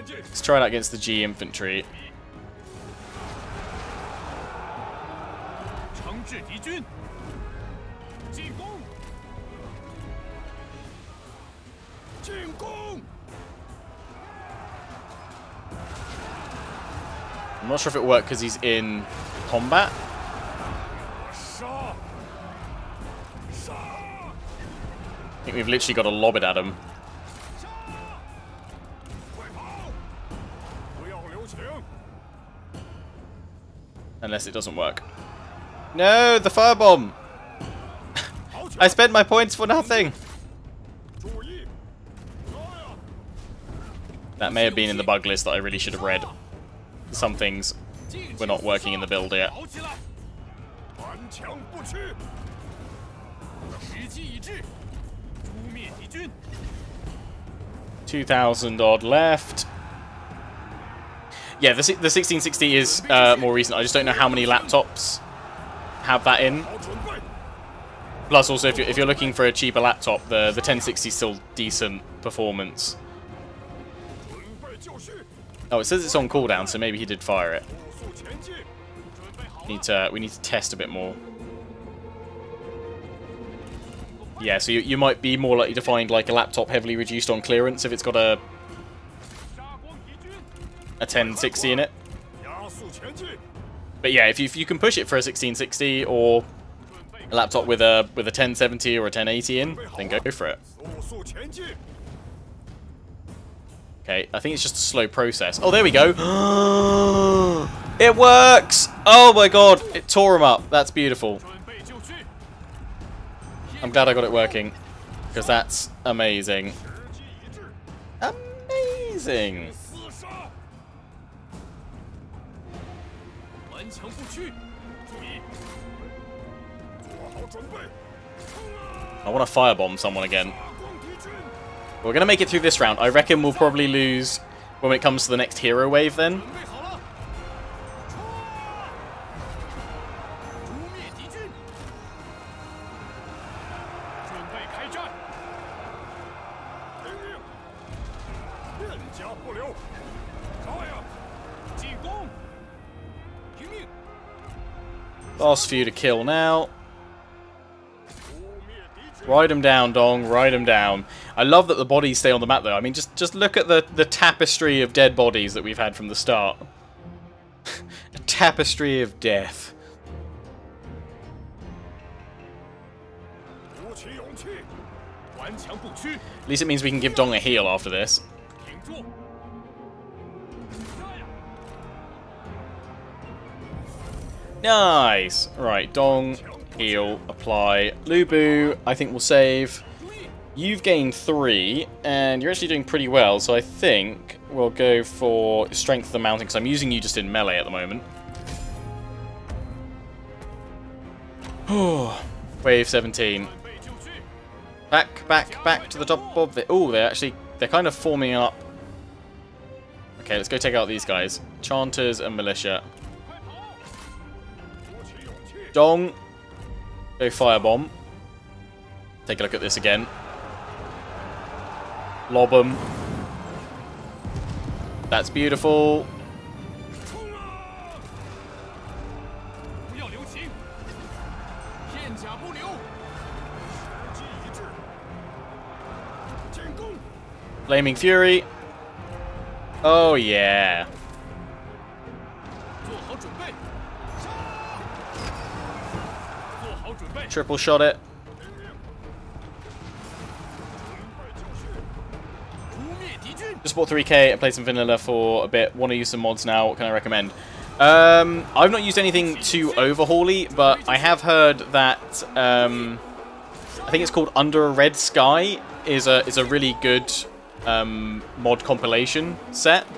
Let's try that against the G infantry. 惩治敌军，进攻，进攻， I'm not sure if it worked because he's in combat. 杀，杀， I think we've literally got to lob it at him. 杀，快跑，不要留情， Unless it doesn't work. No, the firebomb! I spent my points for nothing! That may have been in the bug list that I really should have read. Some things were not working in the build yet. Two thousand odd left. Yeah, the, the 1660 is uh, more recent. I just don't know how many laptops have that in. Plus, also, if you're, if you're looking for a cheaper laptop, the, the 1060 is still decent performance. Oh, it says it's on cooldown, so maybe he did fire it. Need to, we need to test a bit more. Yeah, so you, you might be more likely to find like a laptop heavily reduced on clearance if it's got a a 1060 in it. But yeah, if you, if you can push it for a 1660 or a laptop with a with a 1070 or a 1080 in, then go for it. Okay, I think it's just a slow process. Oh, there we go. it works! Oh my god, it tore him up. That's beautiful. I'm glad I got it working, because that's amazing. Amazing! I want to firebomb someone again. We're going to make it through this round. I reckon we'll probably lose when it comes to the next hero wave then. Last few to kill now. Ride them down, Dong. Ride them down. I love that the bodies stay on the map, though. I mean, just just look at the, the tapestry of dead bodies that we've had from the start. A tapestry of death. At least it means we can give Dong a heal after this. Nice! Right, Dong heal, apply. Lu Bu, I think, will save. You've gained three, and you're actually doing pretty well, so I think we'll go for Strength of the Mountain, because I'm using you just in melee at the moment. Wave 17. Back, back, back to the top of the... Oh, they're actually... They're kind of forming up. Okay, let's go take out these guys. Chanters and Militia. Dong, Go firebomb. Take a look at this again. Lob them. That's beautiful. Flaming Fury. Oh, yeah. Triple shot it. Just bought 3k and played some vanilla for a bit. Want to use some mods now. What can I recommend? Um, I've not used anything too overhauly, but I have heard that um, I think it's called Under a Red Sky is a is a really good um, mod compilation set.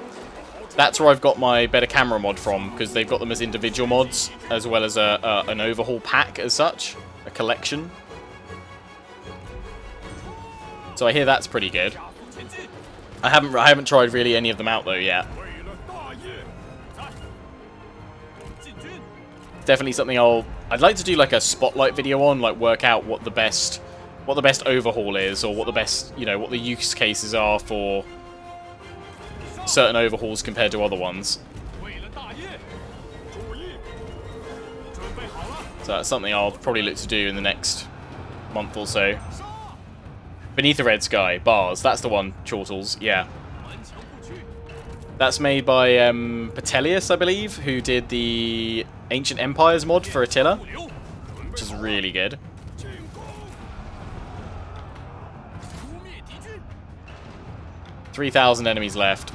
That's where I've got my better camera mod from because they've got them as individual mods as well as a, a an overhaul pack as such a collection. So I hear that's pretty good. I haven't I haven't tried really any of them out though yet. Definitely something I'll I'd like to do like a spotlight video on, like work out what the best what the best overhaul is or what the best, you know, what the use cases are for certain overhauls compared to other ones. So that's something I'll probably look to do in the next month or so. Beneath the Red Sky, Bars, that's the one, Chortles, yeah. That's made by um, Patelius, I believe, who did the Ancient Empires mod for Attila, which is really good. Three thousand enemies left.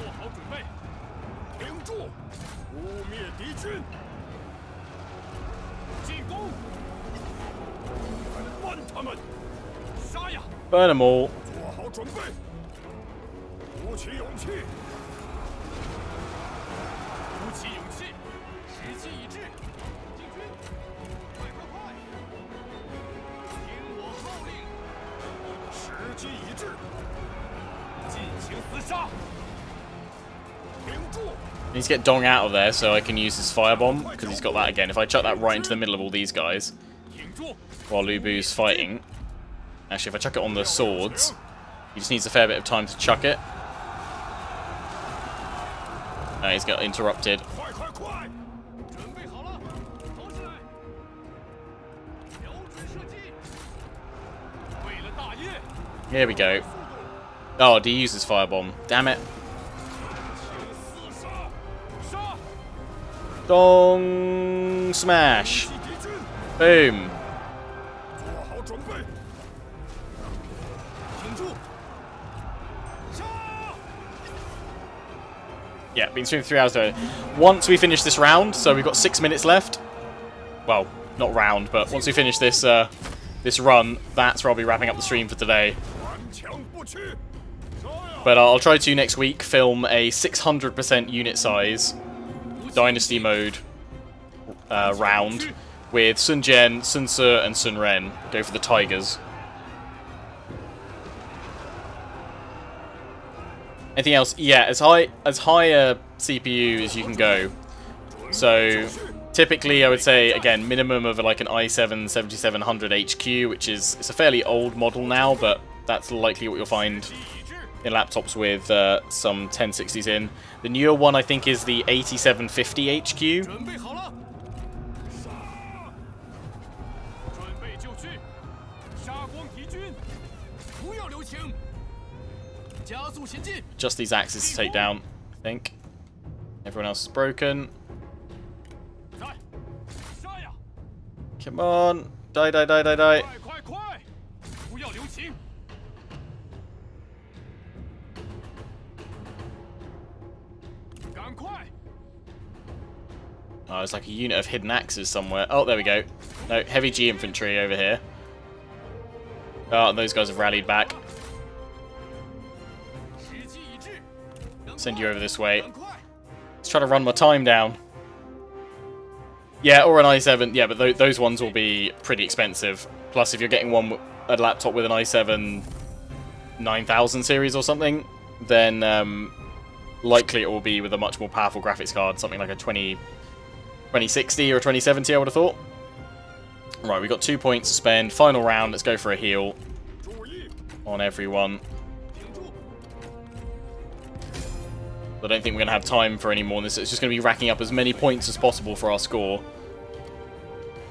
Burn them all. Need to get Dong out of there so I can use his firebomb, because he's got that again. If I chuck that right into the middle of all these guys, while Lu Bu's fighting, Actually, if I chuck it on the swords, he just needs a fair bit of time to chuck it. Uh, he's got interrupted. Here we go. Oh, do uses use his firebomb? Damn it. Dong smash. Boom. Yeah, been streaming three hours today. Once we finish this round, so we've got six minutes left. Well, not round, but once we finish this uh, this run, that's where I'll be wrapping up the stream for today. But I'll try to next week film a 600% unit size Dynasty mode uh, round with Sun Jian, Sun Ce, and Sun Ren. Go for the Tigers. Anything else? Yeah, as high as higher CPU as you can go. So typically I would say again minimum of like an i7 7700 HQ, which is it's a fairly old model now, but that's likely what you'll find in laptops with uh, some 1060s in. The newer one I think is the 8750 HQ, Just these axes to take down, I think. Everyone else is broken. Come on. Die, die, die, die, die. Oh, there's like a unit of hidden axes somewhere. Oh, there we go. No, heavy ji infantry over here. Oh, those guys have rallied back. Send you over this way. Let's try to run my time down. Yeah, or an i7. Yeah, but th those ones will be pretty expensive. Plus, if you're getting one a laptop with an i7 9000 series or something, then um, likely it will be with a much more powerful graphics card, something like a 20, 2060 or 2070, I would have thought. Right, we've got two points to spend. Final round, let's go for a heal on everyone. I don't think we're going to have time for any more on this. It's just going to be racking up as many points as possible for our score.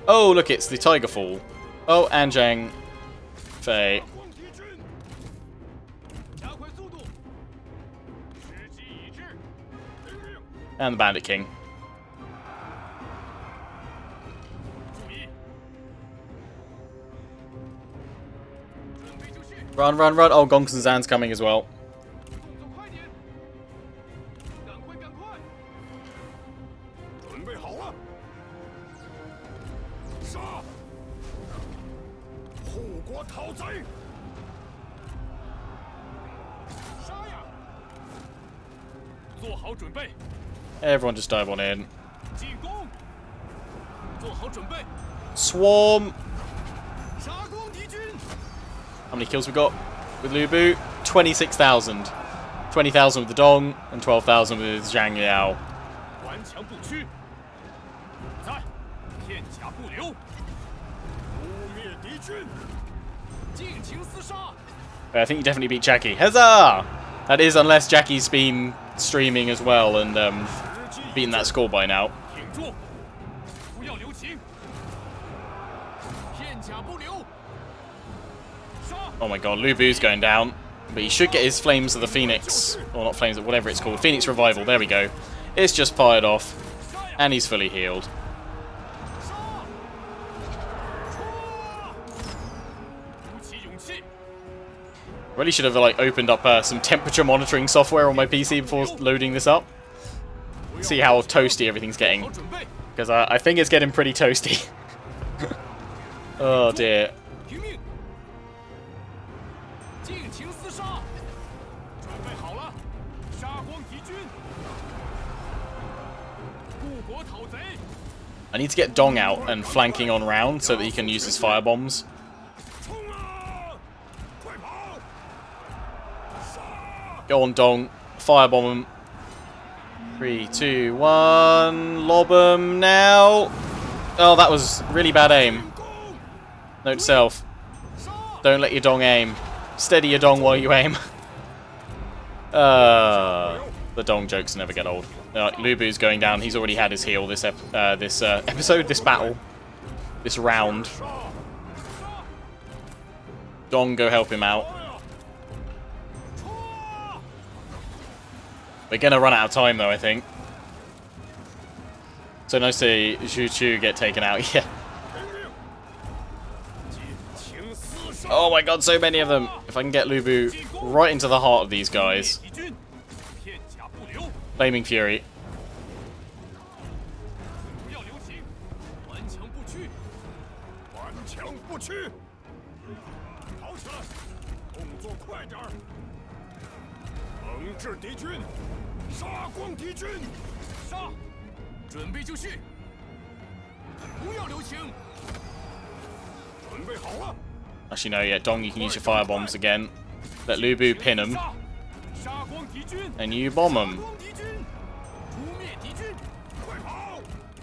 Oh, look, it's the Tiger Fall. Oh, Anjang. Fei. And the Bandit King. Run, run, run. Oh, Gongsun Zan's coming as well. everyone just dive on in. Swarm! How many kills we got with Lu Bu? 26,000. 20,000 with the Dong and 12,000 with Zhang Liao. I think you definitely beat Jackie. Huzzah! That is unless Jackie's been streaming as well and um, beaten that score by now. Oh my god, Lu Bu's going down. But he should get his Flames of the Phoenix, or not Flames, whatever it's called, Phoenix Revival, there we go. It's just fired off, and he's fully healed. Really should have like opened up uh, some temperature monitoring software on my PC before loading this up see how toasty everything's getting. Because I, I think it's getting pretty toasty. oh dear. I need to get Dong out and flanking on round so that he can use his fire bombs. Go on, Dong. Firebomb him. Three, two, one. Lob him now. Oh, that was really bad aim. Note self. Don't let your dong aim. Steady your dong while you aim. uh, the dong jokes never get old. Uh, Lu Bu's going down. He's already had his heal this ep uh, this uh, episode, this battle, this round. Dong, go help him out. We're going to run out of time, though, I think. So nice to Zhu Chu get taken out, yeah. Oh my god, so many of them. If I can get Lu Bu right into the heart of these guys. Flaming Fury. 杀光敌军！杀！准备就绪，不要留情！准备好了。Actually, no, yeah, Dong, you can use your fire bombs again. Let Lu Bu pin him. And you bomb him.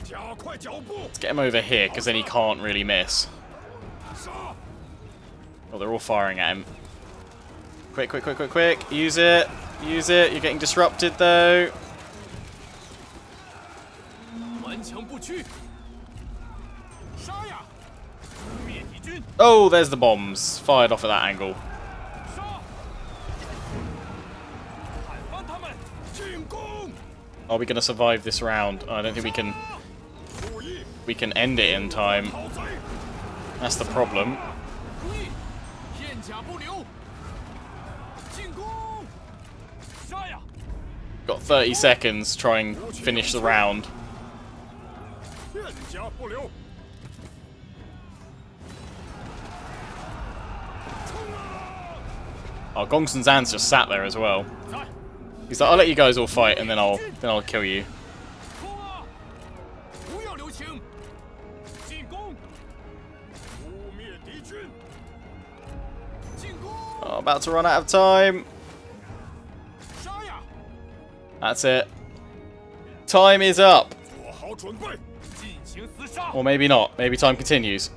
Let's get him over here, because then he can't really miss. Oh, they're all firing at him. Quick, quick, quick, quick, quick. Use it. Use it. You're getting disrupted though. Oh, there's the bombs. Fired off at that angle. Are we going to survive this round? I don't think we can... We can end it in time. That's the problem. Got 30 seconds to try and finish the round. Oh, Gongsun Zan's just sat there as well. He's like, I'll let you guys all fight and then I'll then I'll kill you. Oh, about to run out of time. That's it. Time is up. Or maybe not. Maybe time continues.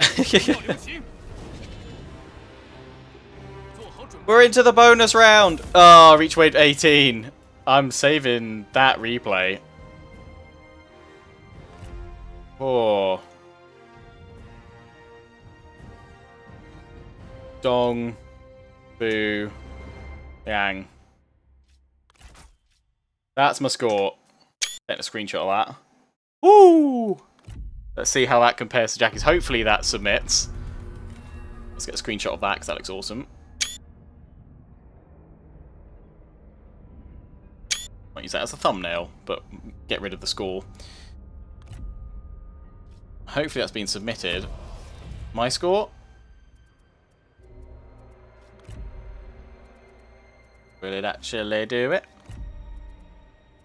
We're into the bonus round! Ah, oh, reach wave 18. I'm saving that replay. Oh. Dong. Boo. Yang. That's my score. Get a screenshot of that. Ooh! Let's see how that compares to Jackie's. Hopefully that submits. Let's get a screenshot of that because that looks awesome. Might use that as a thumbnail, but get rid of the score. Hopefully that's been submitted. My score? Will it actually do it?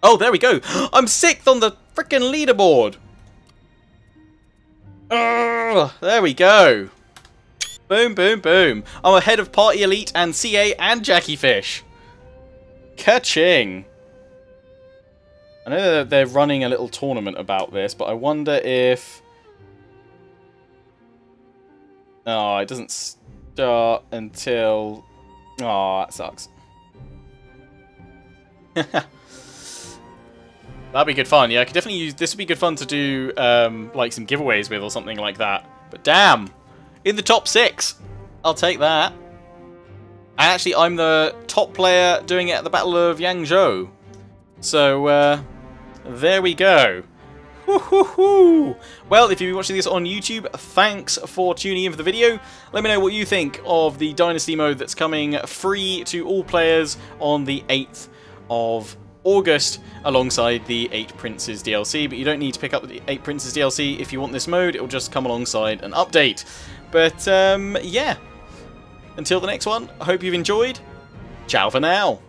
Oh, there we go. I'm sixth on the freaking leaderboard. Oh, there we go. Boom, boom, boom. I'm ahead of Party Elite and CA and Jackie Fish. Catching. I know they're running a little tournament about this, but I wonder if... Oh, it doesn't start until... Oh, that sucks. That'd be good fun. Yeah, I could definitely use. This would be good fun to do, um, like some giveaways with or something like that. But damn, in the top six, I'll take that. And actually, I'm the top player doing it at the Battle of Yangzhou. So uh, there we go. Well, if you're watching this on YouTube, thanks for tuning in for the video. Let me know what you think of the Dynasty mode that's coming free to all players on the 8th of August alongside the 8 Princes DLC, but you don't need to pick up the 8 Princes DLC if you want this mode, it will just come alongside an update. But um, yeah, until the next one, I hope you've enjoyed. Ciao for now.